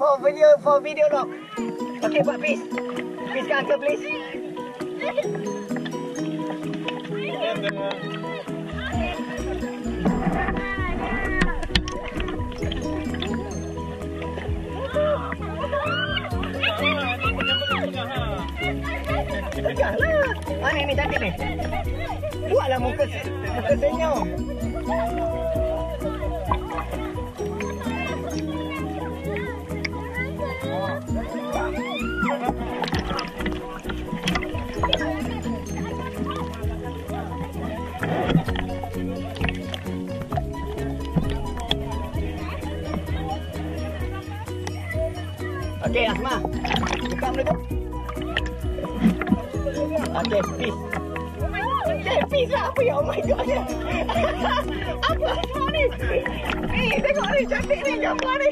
for video for video log. Okay, buat please. Please kan uncle please. Tegaklah. Mana ni cantik ni? Buatlah muka muka senyum. Okey, Asma. Buka mulut tu. Okey, peace. Okay, peace lah. Apa ya? Oh my god. Apa Asma ni? Eh, tengok ni. Cantik ni gambar ni.